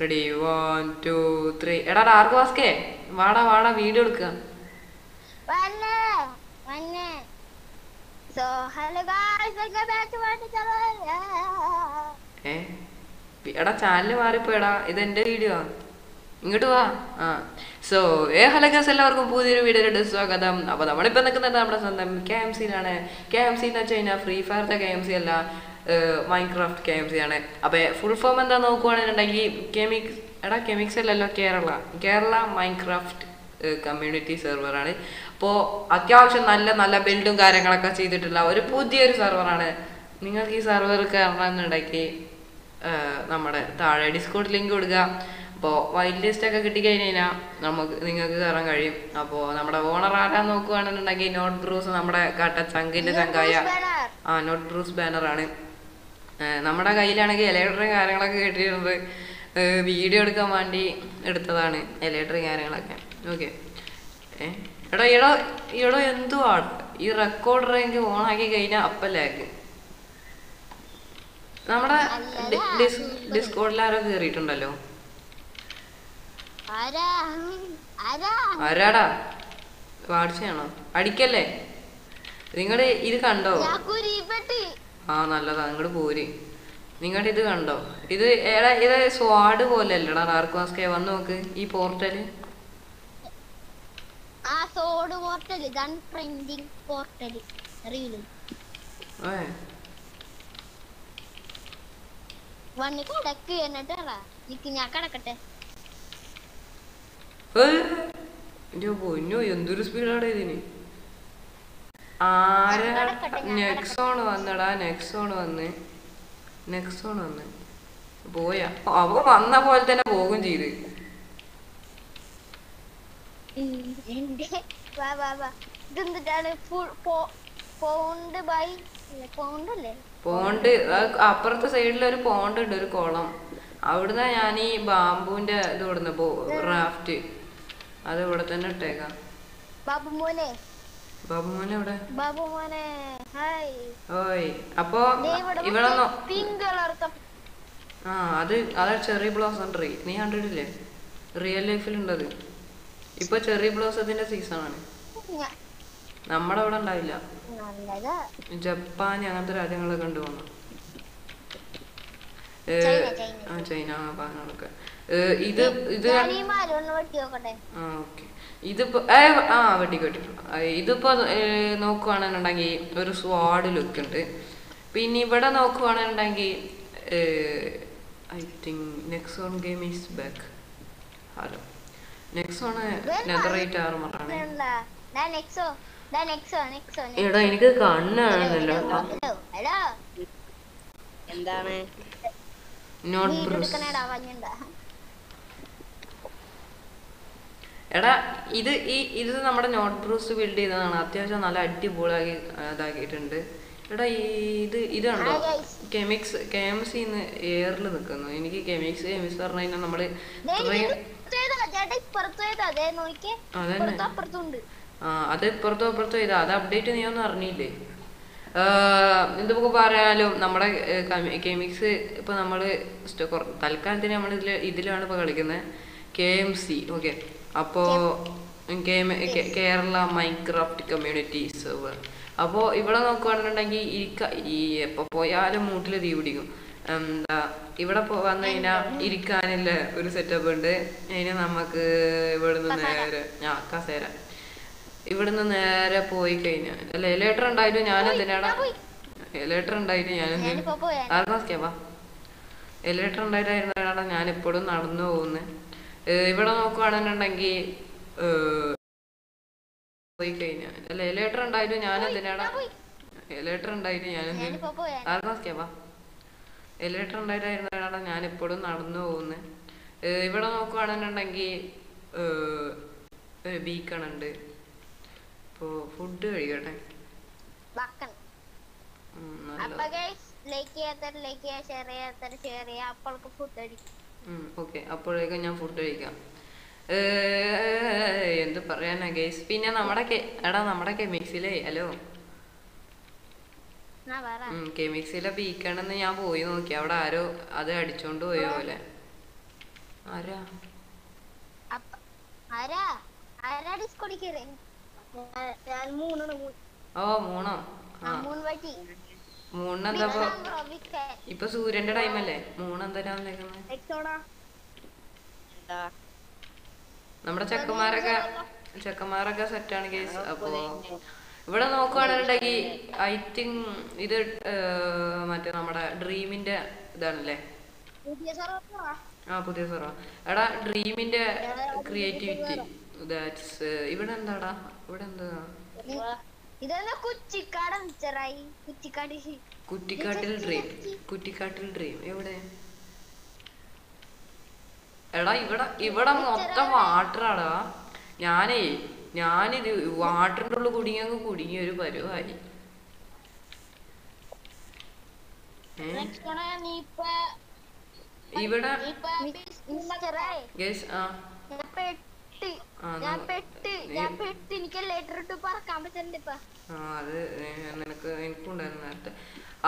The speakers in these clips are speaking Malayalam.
റെഡി വൺ ടു ത്രീ എടാ ഡാർക്ക് വാസ്കേ വാടാ വാടാ വീഡിയോ എടുക്കുക എടാ ചാനൽ മാറിപ്പോയടാ. ഇത് എന്റെ വീഡിയോ. ഇങ്ങോട്ട് വാ. ആ. സോ ഏ ഹലോ ഗസ് എല്ലാവർക്കും പുതിയൊരു വീഡിയോയിലോട്ട് സ്വാഗതം. അപ്പോൾ നമ്മളിപ്പോൾ നിൽക്കുന്നത് നമ്മുടെ സ്വന്തം കെ എം സിയിലാണ് കെ എം സി എന്ന് വെച്ച് കഴിഞ്ഞാൽ ഫ്രീ ഫയറിന്റെ കെ എം സി അല്ല. മൈൻക്രാഫ്റ്റ് കെ എം സി ആണ്. അപ്പോൾ ഫുൾ ഫോം എന്താ നോക്കുവാണെന്നുണ്ടെങ്കിൽ കെമിക്സ് എടാ കെമിക്സ് അല്ലല്ലോ കേരള. കേരള മൈൻക്രാഫ്റ്റ് കമ്മ്യൂണിറ്റി സെർവറാണ് അപ്പോൾ അത്യാവശ്യം നല്ല നല്ല ബിൽഡും കാര്യങ്ങളൊക്കെ ചെയ്തിട്ടുള്ള ഒരു പുതിയൊരു സെർവറാണ് നിങ്ങൾക്ക് ഈ സെർവർ കയറണമെന്നുണ്ടെങ്കിൽ നമ്മുടെ താഴെ ഡിസ്കൗണ്ട് ലിങ്ക് കൊടുക്കുക. അപ്പോൾ വൈറ്റ് ലിസ്റ്റ് ഒക്കെ കിട്ടിക്കഴിഞ്ഞ് കഴിഞ്ഞാൽ നമുക്ക് നിങ്ങൾക്ക് കയറാൻ കഴിയും. അപ്പോൾ നമ്മുടെ ഓണർ ആരാ നോക്കുകയാണെന്നുണ്ടെങ്കിൽ നോട്ട് ബ്രൂസ് നമ്മുടെ കട്ട ചങ്കിന്റെ ചങ്കായ. ആ നോട്ട് ബ്രൂസ് ബാനറാണ് നമ്മുടെ കയ്യിലാണെങ്കിൽ ഇലക്ട്രിക് കാര്യങ്ങളൊക്കെ കിട്ടിയിട്ടുണ്ട്. വീഡിയോ എടുക്കാൻ വേണ്ടി എടുത്തതാണ് ഇലക്ട്രിക് കാര്യങ്ങളൊക്കെ. ഓക്കെ. എടോ എടാ എടോ എടോ എന്തുവാ ഈ റെക്കോർഡർ എനിക്ക് ഓണാക്കി കഴിഞ്ഞാൽ അപ്പം ലാഗ് നമ്മുടെ ആരാ ആരാ? ആരാടാ? വാട്സയാണോ? അടിക്കല്ലേ? നിങ്ങൾ ഇത് കണ്ടോ? ആ നല്ലതാ. നിങ്ങൾ പോര്. നിങ്ങളുടെ ഇത് കണ്ടോ? ഇത് ഏടാ ഇത് സ്വാഡ് പോലെ അല്ലടാ ഡാർക്ക് മാസ്കേ വന്ന് നോക്ക്. ഈ പോർട്ടൽ ആ സോഡ് പോർട്ടൽ ഇതാണ് പ്രിന്റിംഗ് പോർട്ടൽ അറിയില്ല ഏ. വന്ന് കിടക്ക് എന്നിട്ടാ നിക്ക് ഞാൻ കിടക്കട്ടെ. എന്റെ പൊന്നോ എന്തൊരു സ്പീഡാണ് ഇതിന്. ആരാ? നെക്സോൺ വന്നടാ നെക്സോൺ വന്ന്. നെക്സോൺ വന്ന്. പോയാ. അവ വന്ന പോലെ തന്നെ പോകും ചെയ്ത്. പോണ്ട് അപ്പുറത്തെ സൈഡിൽ ഒരു പോണ്ട് ഉണ്ട് ഒരു കുളം. അവിടുന്ന് ഞാൻ ഈ ബാമ്പുവിന്റെ ഇത് ഇവിടുന്ന് റാഫ്റ്റ് അത് ഇവിടെ തന്നെ ഇട്ടേക്കാം. ബാബു മോനെ ബാബു മോനെ ഇവിടെ ബാബു മോനെ ഹായ്. ഓയ് അപ്പൊ ഇവിടെ നോ പിങ്ക് കളർ ആ അത് അത് ചെറി ബ്ലോസം ട്രീ നീ കണ്ടിട്ടില്ലേ? റിയൽ ലൈഫിൽ ഉണ്ടത് ഇപ്പൊ ചെറി ബ്ലോസത്തിന്റെ സീസൺ ആണ്. നമ്മുടെ അവിടെ ഉണ്ടാവില്ല ജപ്പാൻ അങ്ങനത്തെ രാജ്യങ്ങളൊക്കെ ഉണ്ട് ചൈന. ആ ചൈന ആ ഭാഗങ്ങളൊക്കെ ഇത് ഇത് വെട്ടി ആ ഓക്കെ. ഇതിപ്പോ ഏ ആ വെട്ടിക്ക് വെട്ടിട്ടു ഇതിപ്പോ നോക്കുവാണെന്നുണ്ടെങ്കിൽ ഒരു സ്വാഡ് ലുക്ക് ഉണ്ട് പിന്നെ ഇവിടെ നോക്കുവാണെന്നുണ്ടെങ്കിൽ I think Nexon game is back. Hello. Nexon netherite ആർമറാണ് എടാ എനിക്ക് ഹലോ. എന്താണ്? നോട്ട് ബ്രൂസ് എടാ ഇത് ഈ ഇത് നമ്മുടെ നോട്ട് ബ്രൂസ് ബിൽഡ് ചെയ്തതാണ്. അത്യാവശ്യം നല്ല അടിപൊളിയാക്കി ഇതാക്കിയിട്ടുണ്ട്. എടാ ഈ ഇത് ഇതാണോ കെമിക്സ് കെ എം എയറിൽ നിൽക്കുന്നു എനിക്ക് കെമിക്സ് കെമിക്സ് പറഞ്ഞു കഴിഞ്ഞാൽ നമ്മൾ അതന്നെ. ആ അത് ഇപ്പുറത്തോ ഇപ്പുറത്തോ ഇത്. അത് അപ്ഡേറ്റ് നീ ഒന്നും അറിഞ്ഞില്ലേ? എന്തൊക്കെ പറയാലും നമ്മുടെ കെമിക്സ് ഇപ്പൊ കൊറ- തൽക്കാലത്തിന് നമ്മൾ ഇതിൽ ഇതിലാണ് ഇപ്പൊ കളിക്കുന്നത് കെ എം സി ഓക്കെ. അപ്പോ കേരള മൈൻക്രാഫ്റ്റ് കമ്മ്യൂണിറ്റി സെർവർ. അപ്പോൾ ഇവിടെ നോക്കുകയാണെന്നുണ്ടെങ്കിൽ ഇരിക്ക ഈ എപ്പോൾ പോയാലും മൂട്ടിൽ തീ പിടിക്കും. എന്താ ഇവിടെ വന്നു കഴിഞ്ഞാൽ ഇരിക്കാനുള്ള ഒരു സെറ്റപ്പ് ഉണ്ട്. അതിന് നമുക്ക് ഇവിടുന്ന് നേരെ ആ കസേര. ഇവിടുന്ന് നേരെ പോയി കഴിഞ്ഞാൽ അല്ല എലേറ്റർ ഉണ്ടായിട്ട് ഞാൻ എന്തിനാടാ? എലേറ്റർ ഉണ്ടായിട്ട് ഞാൻ ആർക്കാ വാ. എലേറ്റർ ഉണ്ടായിട്ടായിരുന്നാടാ ഞാൻ ഇപ്പോഴും നടന്നു പോകുന്നത് ഇവിടെ നോക്കുവാണെന്നുണ്ടെങ്കിൽ പോയി കഴിഞ്ഞാൽ അല്ല എലേറ്റർ ഉണ്ടായിട്ട് ഞാൻ എന്തിനാടാ? എലേറ്റർ ഉണ്ടായിട്ട് ഞാൻ ആർക്കാ വാ. എലേറ്റർ ഉണ്ടായിട്ടായിരുന്നാടാ ഞാൻ ഇപ്പോഴും നടന്നു പോകുന്നത് ഇവിടെ നോക്കുവാണെന്നുണ്ടെങ്കിൽ ബീക്കൺ ഇപ്പോൾ ഫുഡ് കഴിക്കട്ടെ അപ്പൊ ഗൈസ് ലൈക്ക് ചെയ്യാത്തവർ ലൈക്ക് ഷെയർ ചെയ്യാത്തവർ ഷെയർ അപ്പോൾക്ക് ഫുഡ് ഓക്കെ അപ്പോഴേക്കും ഞാൻ ഫുഡ് കഴിക്കാം. എന്ത് പറയാനാ ഗൈസ് പിന്നെ നമ്മുടെ എടാ നമ്മുടെ കെമിക്സിലെ ഹലോ കെമിക്സിലെ ബീക്കണെന്ന് ഞാൻ പോയി നോക്കി. അവിടെ ആരോ അത് അടിച്ചോണ്ട് പോയ പോലെ. ആരാ? ആരാ? ആരാ ഡിസ്കോടി ഓ മൂന്ന് മൂന്നെന്താ ഇപ്പൊ ഇപ്പൊ സൂര്യന്റെ ടൈം മൂന്നെന്താ വന്നേക്കുന്നത് എന്താ? നമ്മുടെ ചെക്കന്മാരൊക്കെ ചെക്കന്മാരൊക്കെ സെറ്റാണ് കേസ്. അപ്പോ ഇവിടെ നോക്കുവാണെന്നുണ്ടെങ്കിൽ ഐ തിങ്ക് ഇത് മറ്റേ നമ്മുടെ ഡ്രീമിന്റെ ഇതാണല്ലേ? ആ പുതിയ സർവ എടാ ഡ്രീമിന്റെ ക്രിയേറ്റിവിറ്റി. ദാറ്റ്സ് ഇവിടെ എന്താടാ ഇവിടെ എന്താ ഇതെന്നാ കുറ്റിക്കാട് മിച്ചറായി കുറ്റിക്കാട് കുറ്റിക്കാട്ടിൽ ഡ്രീം. കുറ്റിക്കാട്ടിൽ ഡ്രീം. എവിടെ? എടാ ഇവിടെ ഇവിടെ മൊത്തം വാട്ടറാടാ. ഞാനേ ഞാനിത് വാട്ടറിന്റെ ഉള്ളിൽ കുടുങ്ങി അങ്ങ് കുടുങ്ങി ഒരു പരുവായി. ഇവിടെ ഗേസ് ആ. ഞാൻ പെട്ട് ഞാൻ പെട്ട് എനിക്ക് ലെറ്റർ ഇട്ട് പറക്കാൻ പറ്റുന്നുണ്ട് ഇപ്പൊ. ആ അത് നിനക്ക് എനിക്കുണ്ടായിരുന്നു നേരത്തെ.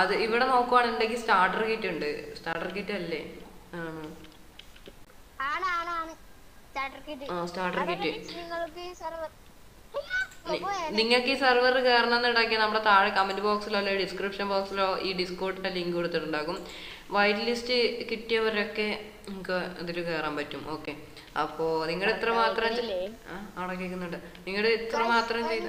അത് ഇവിടെ നോക്കുവാണെന്നുണ്ടെങ്കിൽ സ്റ്റാർട്ടർ കിറ്റ് ഉണ്ട്. സ്റ്റാർട്ടർ കിറ്റ് അല്ലേ? ആണ്. ആണ് ആണ് ആണ്. സ്റ്റാർട്ടർ കിറ്റ് ആ സ്റ്റാർട്ടർ കിറ്റ് നിങ്ങൾക്ക് ഈ സെർവർ കയറണം എന്നുണ്ടാക്കി നമ്മുടെ താഴെ കമന്റ് ബോക്സിലോ അല്ലെങ്കിൽ ഡിസ്ക്രിപ്ഷൻ ബോക്സിലോ ഈ ഡിസ്കോട്ടിന്റെ ലിങ്ക് കൊടുത്തിട്ടുണ്ടാകും. വൈറ്റ് ലിസ്റ്റ് കിട്ടിയവരൊക്കെ നിങ്ങൾക്ക് ഇതിൽ കയറാൻ പറ്റും. ഓക്കെ അപ്പോ നിങ്ങൾ എത്ര മാത്രം അവിടെ കേൾക്കുന്നുണ്ട്. നിങ്ങൾ ഇത്ര മാത്രം ചെയ്ത്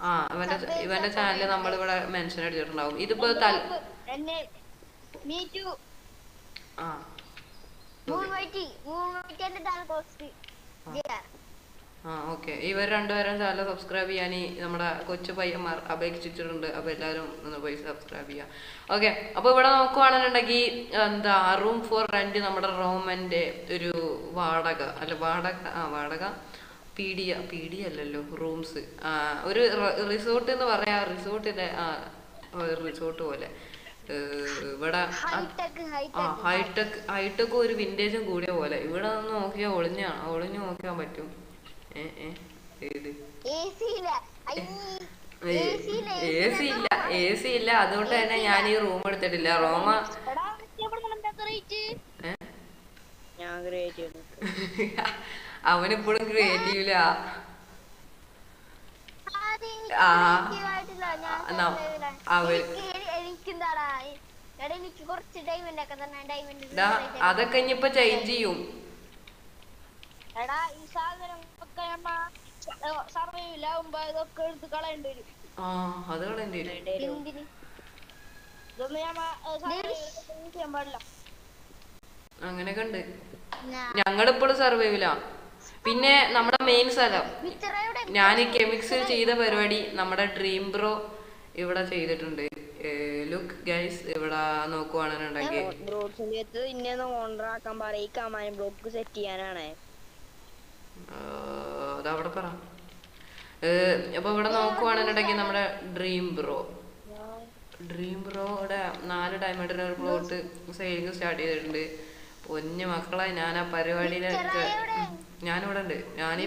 ആ ഇവന്റെ ഇവന്റെ ചാനൽ നമ്മളിവിടെ മെൻഷൻ അടിച്ചിട്ടുണ്ടാവും. ഇതിപ്പോ മീ ആ. മൂൺ വൈറ്റി മൂൺ വൈറ്റി എന്റെ കോസ്റ്റ് ആ ഓക്കെ. ഇവർ രണ്ടുപേരും ചാനൽ സബ്സ്ക്രൈബ് ചെയ്യാൻ ഈ നമ്മുടെ കൊച്ചു പയ്യന്മാർ അപേക്ഷിച്ചിട്ടുണ്ട്. അപ്പൊ എല്ലാവരും ഒന്ന് പോയി സബ്സ്ക്രൈബ് ചെയ്യാം. ഓക്കെ. അപ്പൊ ഇവിടെ നോക്കുവാണെന്നുണ്ടെങ്കിൽ എന്താ റൂം ഫോർ റെന്റ് നമ്മുടെ റോമന്റെ ഒരു വാടക അല്ല വാടക ആ വാടക? പി ഡി പി ഡി അല്ലല്ലോ റൂംസ് ഒരു റിസോർട്ട് എന്ന് പറയാ റിസോർട്ടിന്റെ ആ റിസോർട്ട് പോലെ. ഇവിടെ ആ- ഹൈടെക് ഹൈടെക് ഒരു വിന്റേജും കൂടിയ പോലെ. ഇവിടെ നിന്ന് നോക്കിയാൽ ഒളിഞ്ഞാണ് ഒളിഞ്ഞു നോക്കാൻ പറ്റും. എ സി ഇല്ല എ സി ഇല്ല അതുകൊണ്ട് തന്നെ ഞാൻ ഈ റൂം എടുത്തിട്ടില്ല. റോമ ഏ? ഞാൻ ക്രിയേറ്റ് ചെയ്തു. അവനിപ്പോഴും ക്രിയേറ്റീവില്ല ആ. അവൻ- അതൊക്കെ ഇനിയിപ്പോ ചേഞ്ച് ചെയ്യും. എടാ ഈ സാധനം നമ്മ സർവൈവിലാവുമ്പോ ഇതൊക്കെ എടുത്ത് കളയേണ്ടി വരും. ആ അത് കളേണ്ടി വരും. ഇതൊന്നും യൂസ് ചെയ്യാൻ പാടില്ല. അങ്ങനെയൊക്കെ ഉണ്ട്. ഞങ്ങളിപ്പോഴും സർവൈവിലാ പിന്നെ നമ്മുടെ മെയിൻ സ്ഥലം. ഞാൻ ഈ കെമിക്സ് ചെയ്ത പരിപാടി നമ്മുടെ ഡ്രീം ബ്രോ ഇവിടെ ചെയ്തിട്ടുണ്ട്. ലുക്ക് ഗൈസ് ഇവിടെ നോക്കുവാണെന്നുണ്ടെങ്കിൽ. അതവിടെ പറ. അപ്പൊ ഇവിടെ നോക്കുവാണെന്നുണ്ടെങ്കിൽ നമ്മുടെ ഡ്രീം ബ്രോ ഡ്രീം ബ്രോയുടെ നാല് ഡയമണ്ടിന് ഒരു പ്ലോട്ട് സെയിലിംഗ് സ്റ്റാർട്ട് ചെയ്തിട്ടുണ്ട്. പൊന്നു മക്കളെ ഞാൻ ആ പരിപാടിയിലൊക്കെ ഞാനിവിടെ ഉണ്ട്. ഞാനീ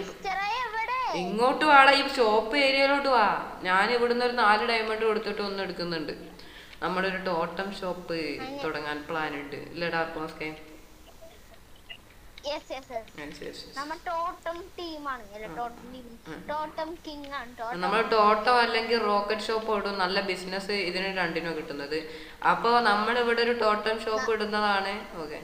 ഇങ്ങോട്ട് വാടാ ഈ ഷോപ്പ് ഏരിയയിലോട്ട് വാ. ഞാൻ ഇവിടുന്ന് ഒരു നാല് ഡയമണ്ട് കൊടുത്തിട്ട് ഒന്ന് എടുക്കുന്നുണ്ട്. നമ്മുടെ ഒരു ടോട്ടം ഷോപ്പ് തുടങ്ങാൻ പ്ലാൻ ഉണ്ട് ഇല്ല ഡാർക്ക് യെസ് നമ്മൾ ടോട്ടോ അല്ലെങ്കിൽ റോക്കറ്റ് ഷോപ്പ് ഇടും. നല്ല ബിസിനസ് ഇതിന് രണ്ടിനും കിട്ടുന്നത്. അപ്പൊ നമ്മൾ ഇവിടെ ഒരു ടോട്ടം ഷോപ്പ് ഇടുന്നതാണ്. ഓക്കെ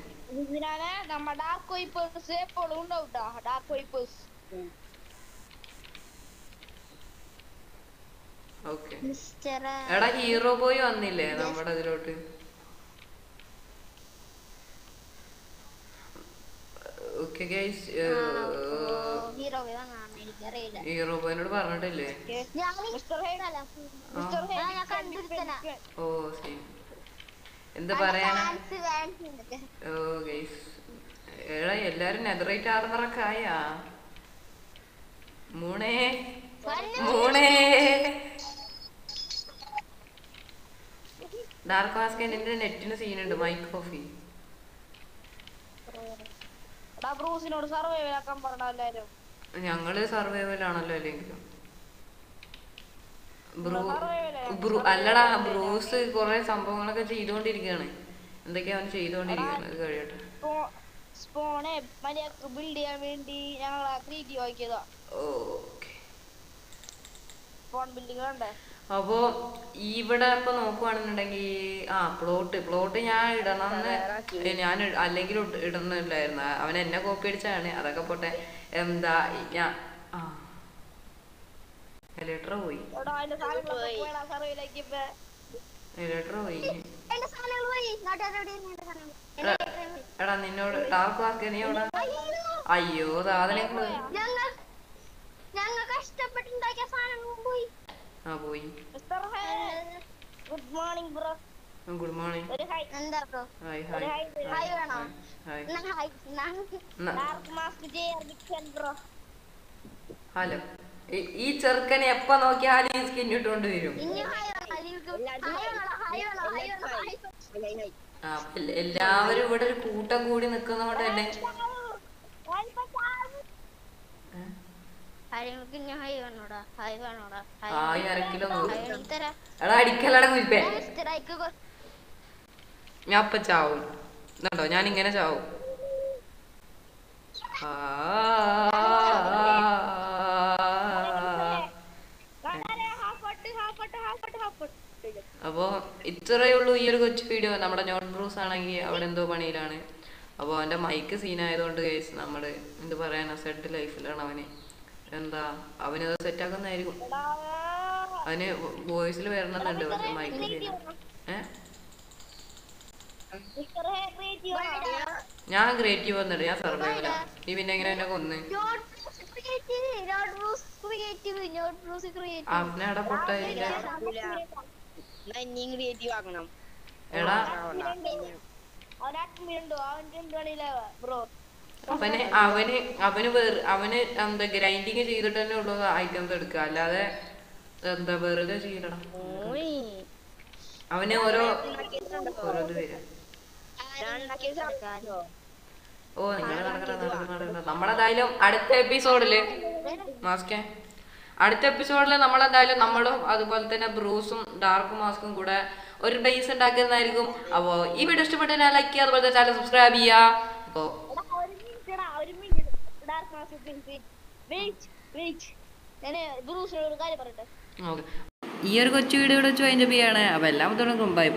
എടാ ഹീറോ ബോയ് വന്നില്ലേ നമ്മുടെ ഇതിലോട്ട്? ഓക്കെ ഗൈസ് ഹീറോ ബോയിനോട് പറഞ്ഞിട്ടില്ലേ? ഞാൻ മിസ്റ്റർ ഹെയ്ഡല്ല മിസ്റ്റർ ഹെയ്ഡ് ഞാൻ കണ്ടിരിക്കണ ഓ ശരി. എന്താ പറയാനാ? ഫാൻസ് ഓ ഗൈസ് എടാ എല്ലാരും നെതറേറ്റ് ആർമറൊക്കെ ആയാ? മൂണേ. മൂണേ. ഡാർക്ക് മാസ്കൻ എന്റെ നെറ്റിന് സീനുണ്ട് മൈക്ക് കോഫി ബ്രൂസിനോട് സർവൈവൽ ആക്കാൻ പറഞ്ഞ എല്ലാരും? ഞങ്ങൾ സർവൈവൽ ആണല്ലോ അല്ലെങ്കിലും. ബ്രൂ അല്ലടാ ബ്രൂസ് കൊറേ സംഭവങ്ങളൊക്കെ ചെയ്തോണ്ടിരിക്കാണ്. എന്തൊക്കെയാ അവൻ ചെയ്തോണ്ടിരിക്കുന്നത്? അത് കഴിയട്ടെ. സ്പോണെ മര്യാദയ്ക്ക് ബിൽഡ് ചെയ്യാൻ വേണ്ടി ഞങ്ങൾ ക്രിയേറ്റീവ് ആക്കിയതാ ഓക്കെ. സ്പോൺ ബിൽഡിംഗ് കണ്ടേ? അപ്പോ ഇവിടെ ഇപ്പൊ നോക്കുവാണെന്നുണ്ടെങ്കിൽ ആ പ്ലോട്ട് പ്ലോട്ട് ഞാൻ ഇടണമെന്ന് ഞാൻ അല്ലെങ്കിൽ ഇടണില്ലായിരുന്നു. ഇടുന്നില്ലായിരുന്നു അവൻ എന്നെ കോപ്പി അടിച്ചാണ്. അതൊക്കെ പോട്ടെ. എന്താ ഞാൻ ആ. ലെറ്റർ പോയി. ലെറ്റർ പോയി. സാധനങ്ങൾ സാധനങ്ങൾ എടാ, letter പോയി. എടാ നിന്നോട് ടാർക്ക് ക്ലാസ് നീ എവിടെ? അയ്യോ. സാധനങ്ങൾ ഞങ്ങൾ ഞങ്ങൾ കഷ്ടപ്പെട്ടുണ്ടാക്കിയ സാധനങ്ങളും പോയി. ആ പോയി. Good morning bro good morning ഒരു ഹൈ എന്താ ബ്രോ ഹായ് ഹായ്. ഹായ് വേണോ? ഹായ് എന്നാ ഹായ് എന്നാ? Dark mask bro hello. ഈ- ചെറുക്കനെ എപ്പ നോക്കിയാൽ ഈ സ്കിൻ ഇട്ടുകൊണ്ട് വരും? ഇനി hi hi hi hi hi വേണോ? ആ, എല്ല- എല്ലാവരും ഇവിടെ ഒരു കൂട്ടം കൂടി നിക്കുന്നോണ്ട് കാര്യങ്ങൾക്ക് ഇനി ഹായ് വേണോടാ വേണോടാ അരക്കിലോ എടാ അടിക്കലട കുരിപ്പേ മിസ്റ്ററായിക്ക് ഞാൻ അപ്പ ചാവും. ഞാൻ ഇങ്ങനെ ചാവും. ആ. അപ്പോ ഇത്രയേ ഉള്ളൂ ഈ ഒരു കൊച്ചു വീഡിയോ. നമ്മുടെ നോട്ട് ബ്രൂസ് ആണെങ്കിൽ അവിടെ എന്തോ പണിയിലാണ്. അപ്പോൾ അവന്റെ മൈക്ക് സീനായതുകൊണ്ട് കേസ് നമ്മൾ എന്ത് പറയാനാ സെഡ് ലൈഫിലാണ് അവന്. എന്താ അവനത് സെറ്റ് ആക്കുന്നതായിരിക്കും അവന് വോയിസിൽ വരണമെന്നുണ്ട് പക്ഷെ മൈക്ക് ഞാൻ ക്രിയേറ്റീവ് വന്നിട്ട് ഞാൻ സർവൈവല നീ പിന്നെ എങ്ങനെ എന്നെ കൊന്ന്? അവനെ അവിടെ പൊട്ടായില്ല എടാ. എന്താണ് ബ്രോ? അവന് അവന് അവന് വേറെ അവന് എന്താ ഗ്രൈൻഡിങ് ചെയ്തിട്ട് തന്നെ ഉള്ള ഐറ്റംസ് എടുക്കുക. അല്ലാതെ എന്താ വെറുതെ ചെയ്യണം. അവന് ഓരോ ഓരോ വരും. ഓ നിങ്ങൾ നടക്കണ നമ്മളെന്തായാലും അടുത്ത എപ്പിസോഡിൽ മാസ്കേ. അടുത്ത എപ്പിസോഡിൽ നമ്മളെന്തായാലും നമ്മളും അതുപോലെ തന്നെ ബ്രൂസും ഡാർക്ക് മാസ്കും കൂടെ ഒരു ബേസ് ഉണ്ടാക്കുന്നതായിരിക്കും. അപ്പോ ഈ വീഡിയോ ഇഷ്ടപ്പെട്ടാൽ ലൈക്ക് ചെയ്യുക അതുപോലെ തന്നെ ചാനൽ സബ്സ്ക്രൈബ് ചെയ്യുക. അപ്പോ ഒരു മിനിറ്റ് ഒരു minute dark mask wait wait ഞാൻ ബ്രൂസിനോട് ഒരു കാര്യം പറയട്ടെ ഓക്കെ ഈ ഒരു കൊച്ചു വീഡിയോ ഇവിടെ വെച്ച് അതിന്റെ ബിയാണ് അപ്പോൾ എല്ലാം തുടങ്ങും. Bye bye